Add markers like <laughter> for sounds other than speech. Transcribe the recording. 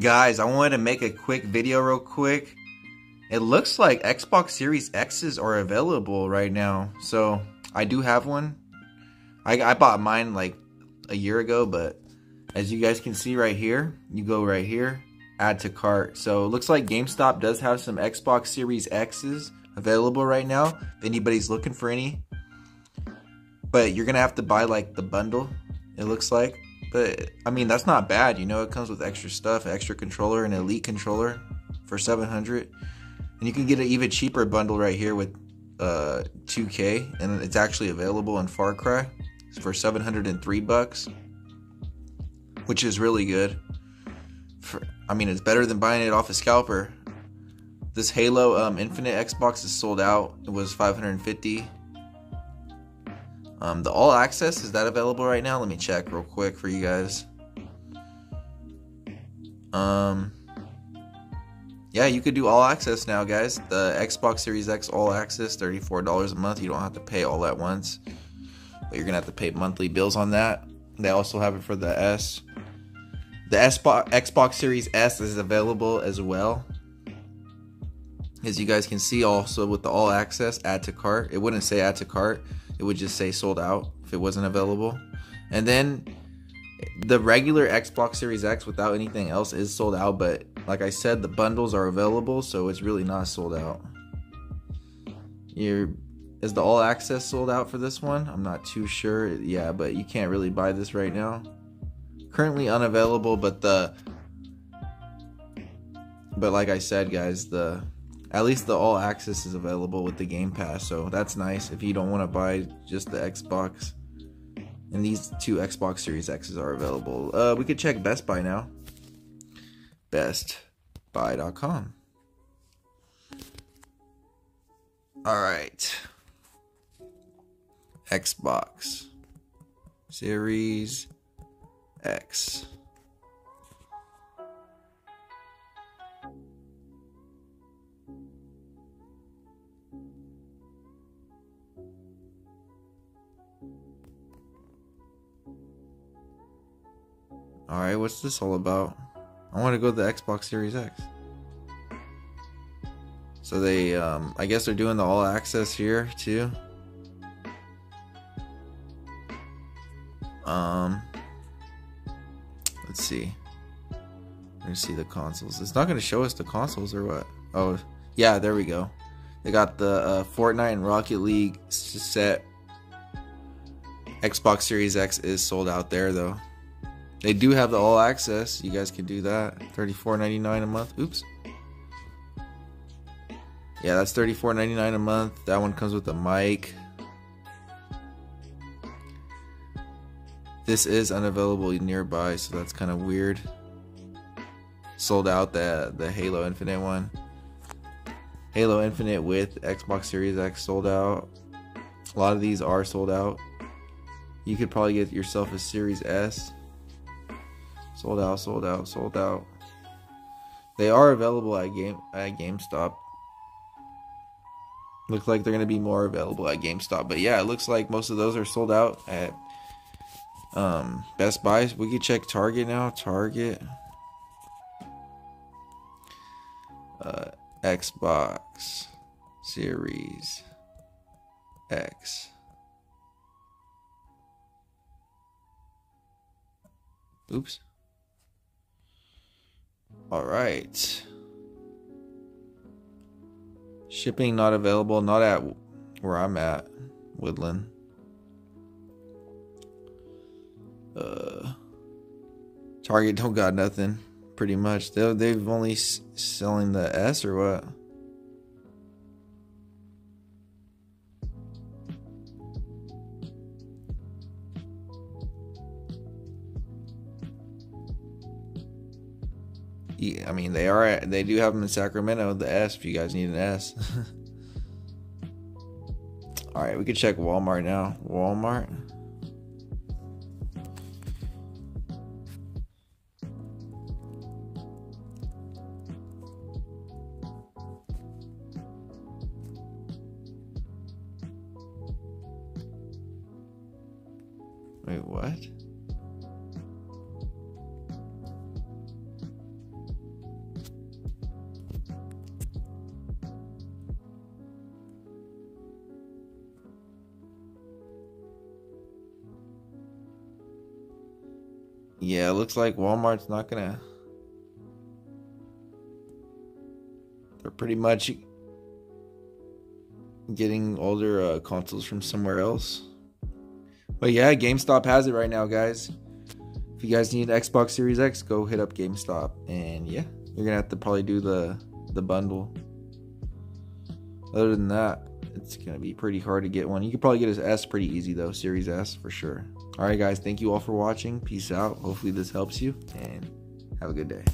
Guys, I wanted to make a quick video real quick. It looks like Xbox Series X's are available right now. So, I do have one. I, I bought mine like a year ago, but as you guys can see right here, you go right here, add to cart. So, it looks like GameStop does have some Xbox Series X's available right now. If anybody's looking for any. But you're going to have to buy like the bundle, it looks like. But I mean, that's not bad. You know, it comes with extra stuff, extra controller, an elite controller for 700, and you can get an even cheaper bundle right here with uh 2K, and it's actually available in Far Cry for 703 bucks, which is really good. For I mean, it's better than buying it off a scalper. This Halo um, Infinite Xbox is sold out. It was 550 um, the all access is that available right now? Let me check real quick for you guys. Um, yeah, you could do all access now, guys. The Xbox Series X all access, thirty-four dollars a month. You don't have to pay all at once, but you're gonna have to pay monthly bills on that. They also have it for the S. The Xbox Series S is available as well. As you guys can see, also with the all access, add to cart. It wouldn't say add to cart it would just say sold out if it wasn't available. And then the regular Xbox Series X without anything else is sold out, but like I said, the bundles are available, so it's really not sold out. You're is the all access sold out for this one? I'm not too sure. Yeah, but you can't really buy this right now. Currently unavailable, but the but like I said, guys, the at least the all access is available with the Game Pass, so that's nice if you don't want to buy just the Xbox. And these two Xbox Series X's are available. Uh, we could check Best Buy now. BestBuy.com. All right. Xbox Series X. Alright, what's this all about? I want to go to the Xbox Series X. So they, um, I guess they're doing the all access here too. Um, let's see. Let's see the consoles. It's not going to show us the consoles or what? Oh, yeah, there we go. They got the uh, Fortnite and Rocket League set. Xbox Series X is sold out there though. They do have the all access. You guys can do that. $34.99 a month. Oops. Yeah, that's $34.99 a month. That one comes with a mic. This is unavailable nearby, so that's kind of weird. Sold out the the Halo Infinite one. Halo Infinite with Xbox Series X sold out. A lot of these are sold out. You could probably get yourself a Series S. Sold out, sold out, sold out. They are available at game at GameStop. Looks like they're gonna be more available at GameStop. But yeah, it looks like most of those are sold out at um, Best Buy. We could check Target now. Target. Uh, Xbox Series X. Oops. All right. Shipping not available, not at where I'm at, Woodland. Uh, Target don't got nothing, pretty much. They they've only selling the S or what? I mean, they are. They do have them in Sacramento. The S, if you guys need an S. <laughs> All right, we can check Walmart now. Walmart. Wait, what? Yeah, it looks like Walmart's not gonna. They're pretty much getting older uh, consoles from somewhere else. But yeah, GameStop has it right now, guys. If you guys need Xbox Series X, go hit up GameStop, and yeah, you're gonna have to probably do the the bundle. Other than that, it's gonna be pretty hard to get one. You could probably get his S pretty easy though, Series S for sure. All right, guys, thank you all for watching. Peace out. Hopefully this helps you, and have a good day.